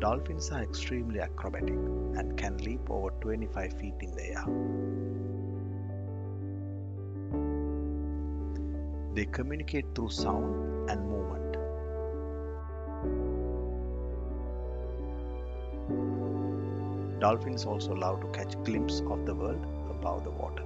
Dolphins are extremely acrobatic and can leap over 25 feet in the air. They communicate through sound and movement. Dolphins also love to catch glimpses of the world above the water.